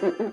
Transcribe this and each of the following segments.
hmm.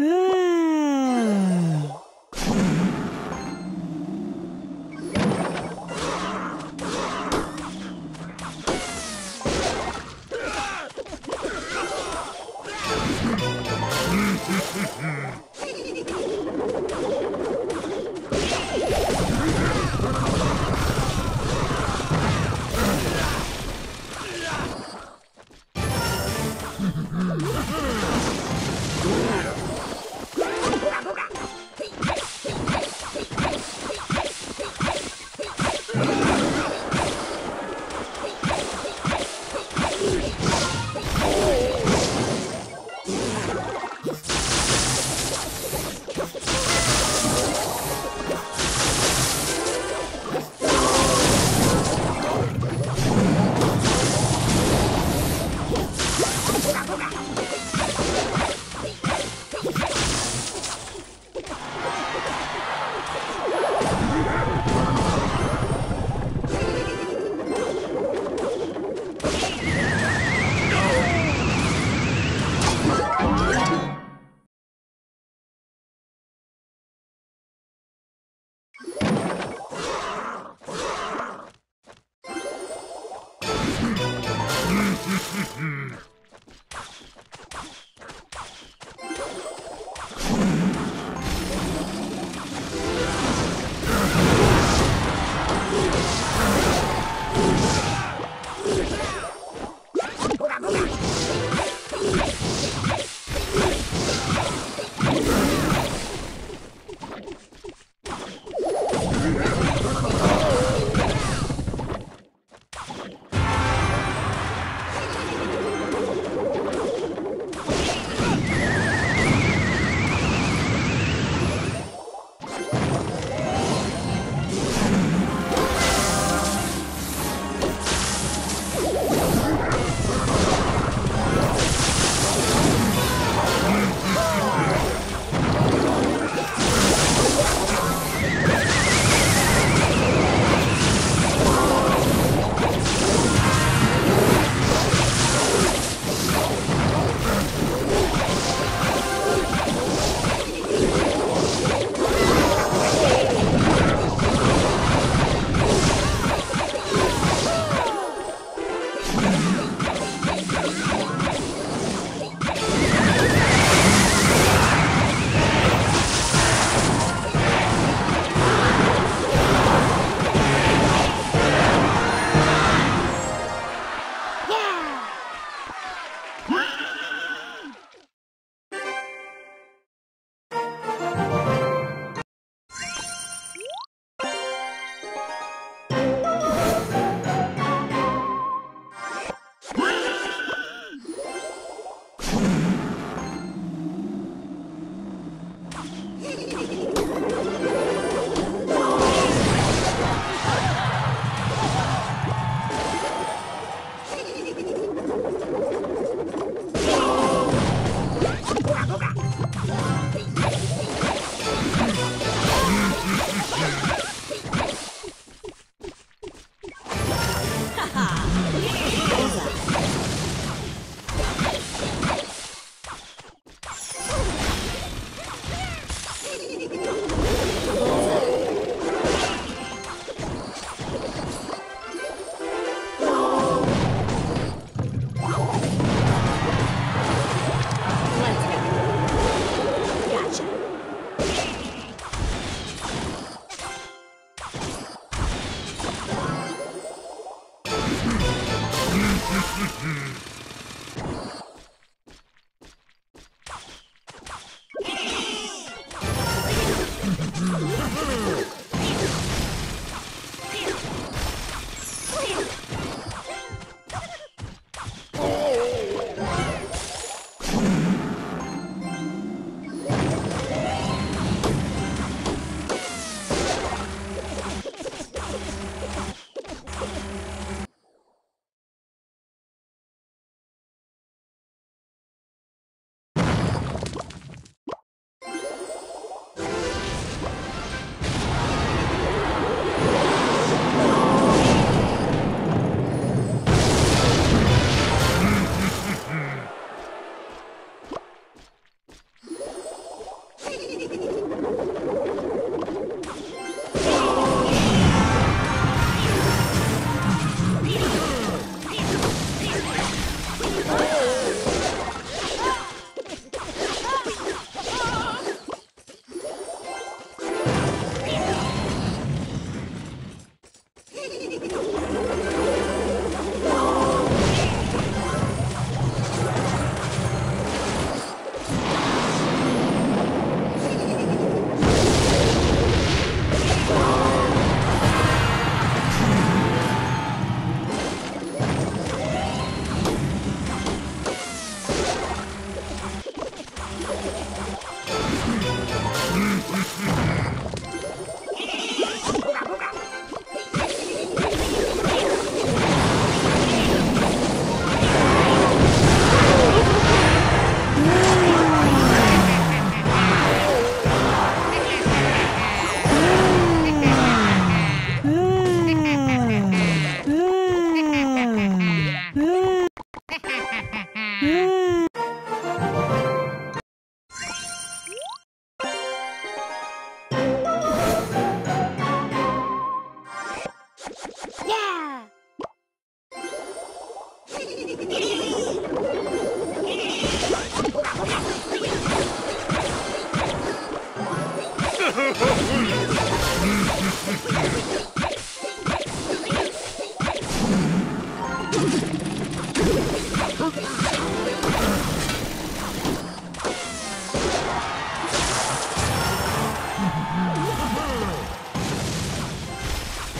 Ah.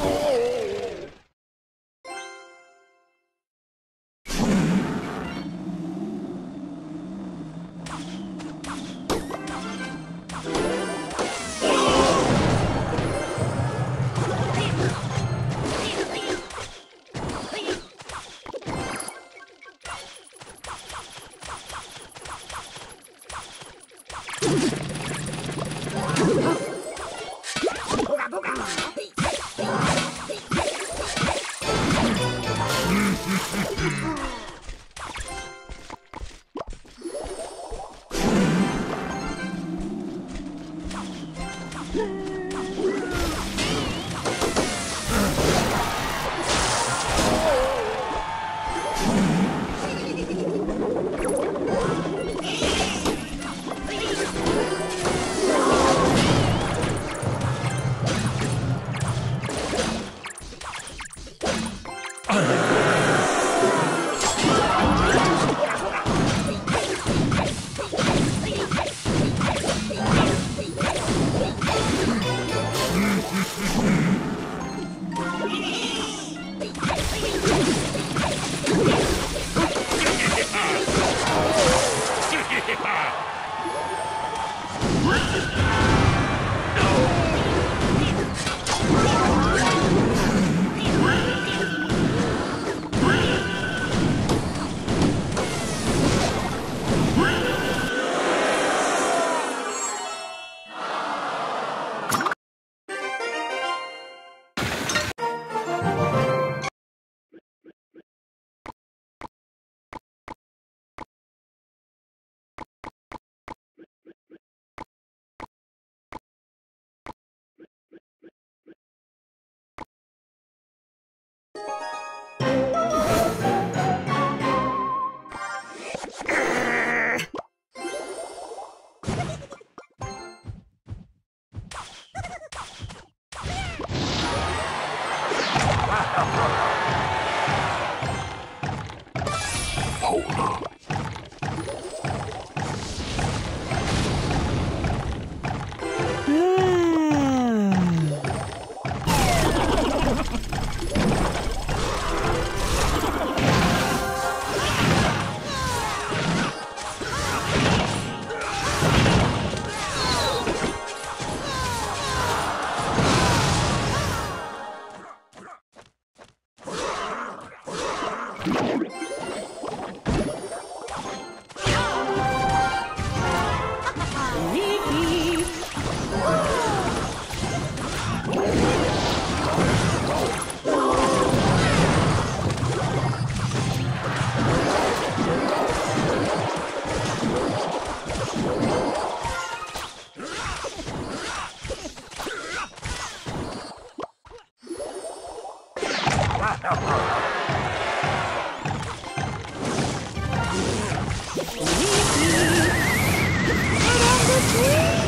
Oh! Let's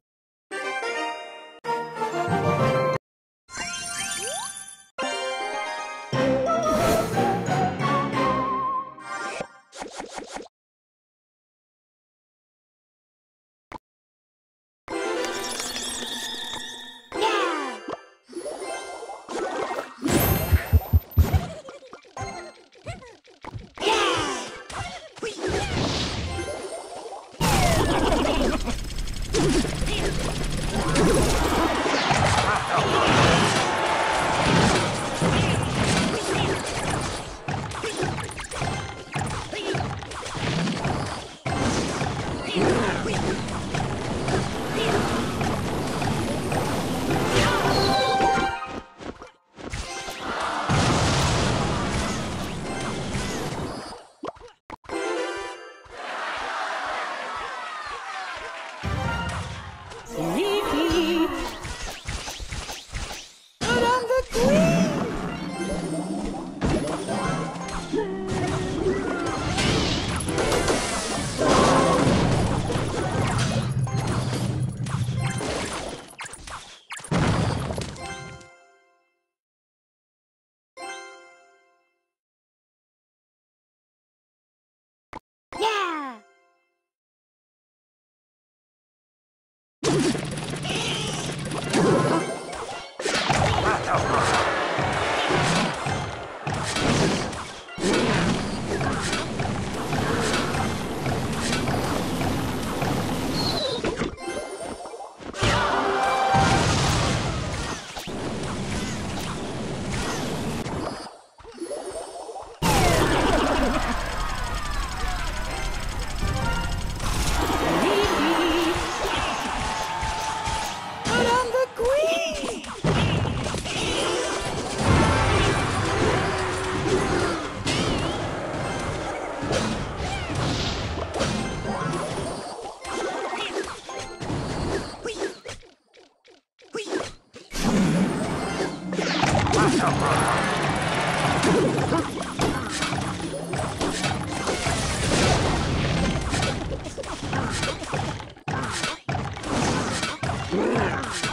Yeah.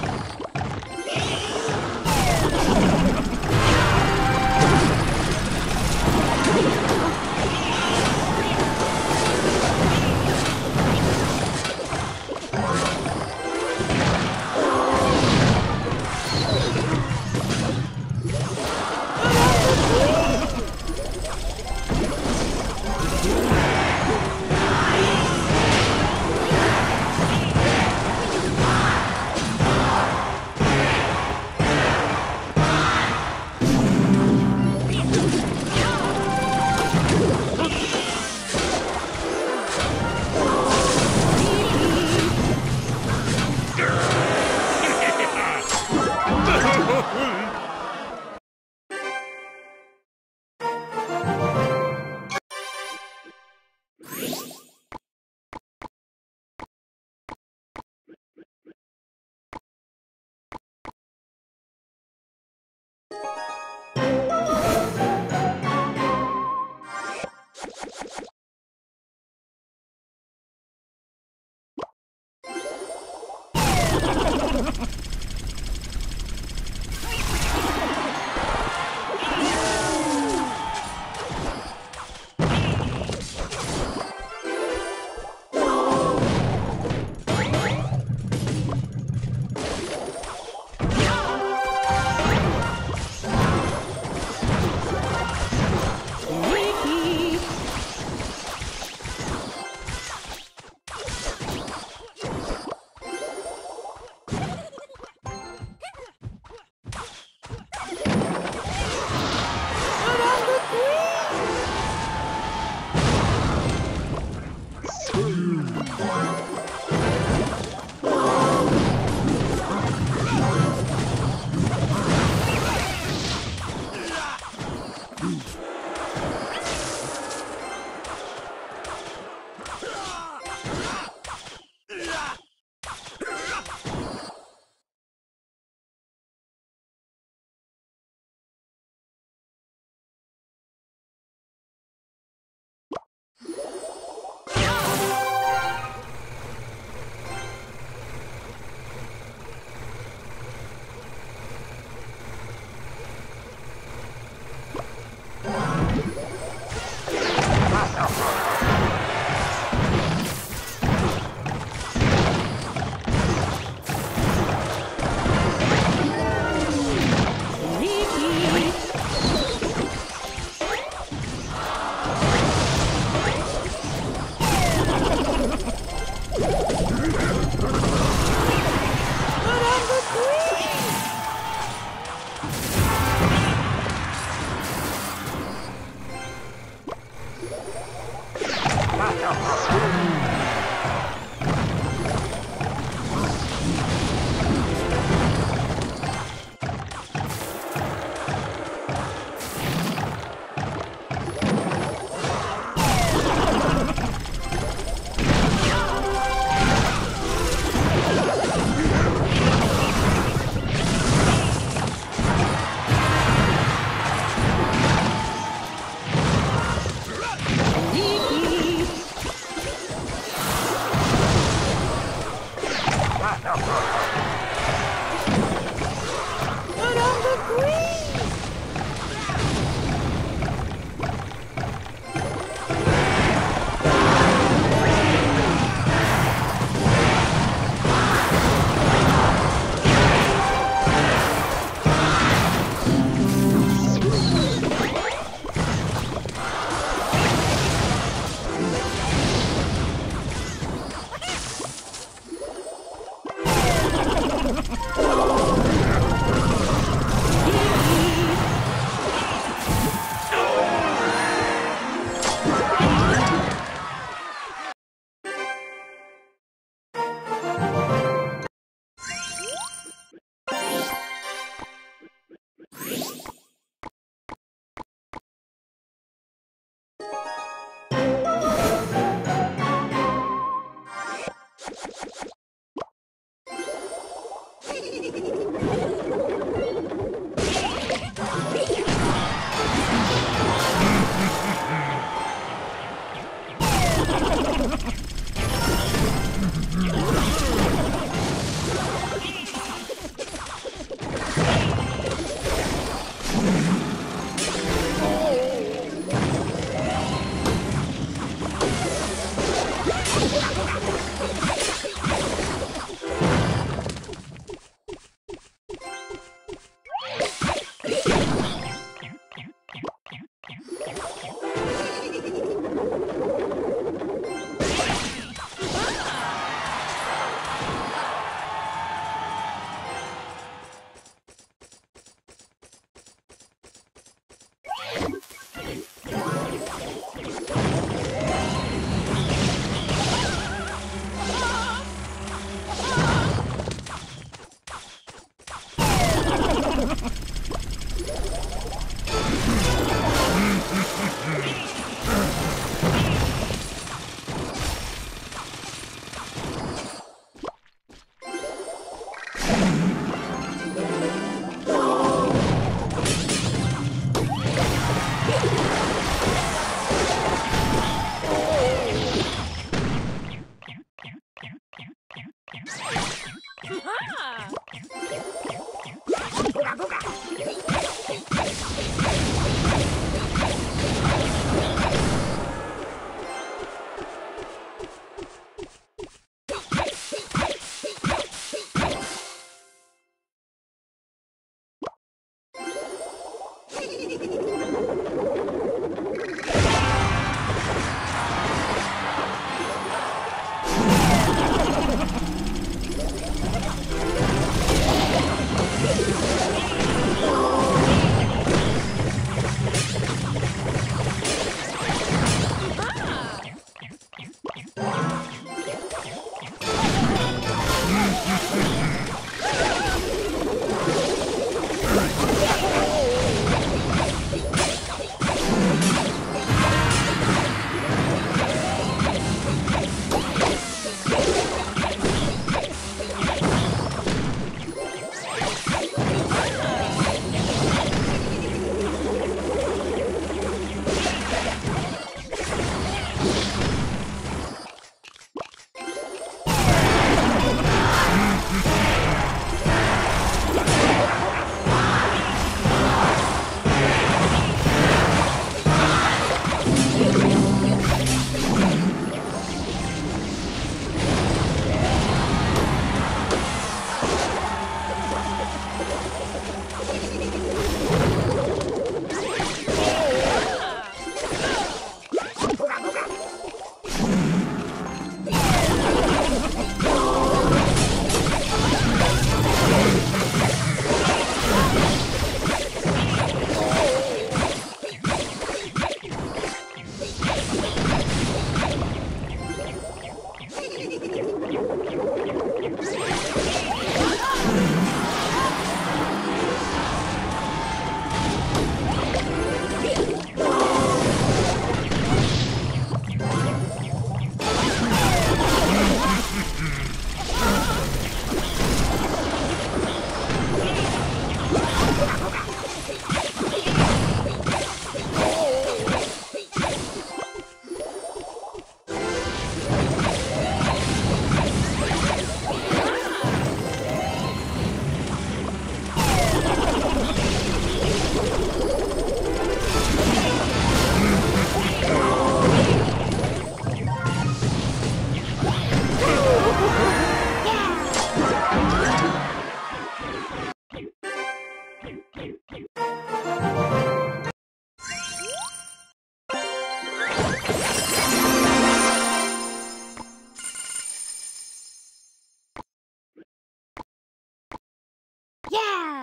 Yeah!